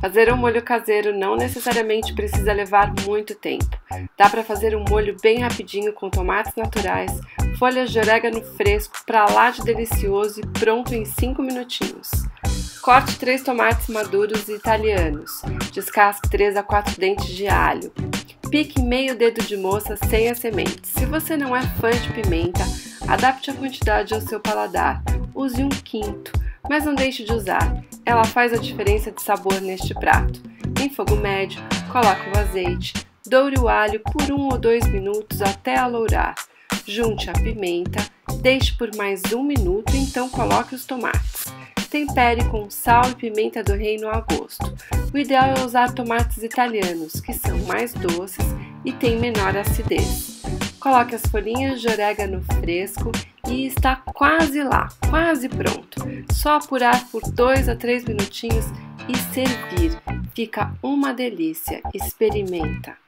Fazer um molho caseiro não necessariamente precisa levar muito tempo. Dá para fazer um molho bem rapidinho com tomates naturais, folhas de orégano fresco, para lá de delicioso e pronto em 5 minutinhos. Corte 3 tomates maduros italianos. Descasque 3 a 4 dentes de alho. Pique meio dedo de moça sem as sementes. Se você não é fã de pimenta, adapte a quantidade ao seu paladar. Use um quinto, mas não deixe de usar. Ela faz a diferença de sabor neste prato. Em fogo médio, coloque o azeite, doure o alho por um ou dois minutos até alourar. Junte a pimenta, deixe por mais um minuto então coloque os tomates. Tempere com sal e pimenta do reino a gosto. O ideal é usar tomates italianos, que são mais doces e têm menor acidez. Coloque as folhinhas de orégano fresco e está quase lá, quase pronto. Só apurar por 2 a 3 minutinhos e servir. Fica uma delícia. Experimenta!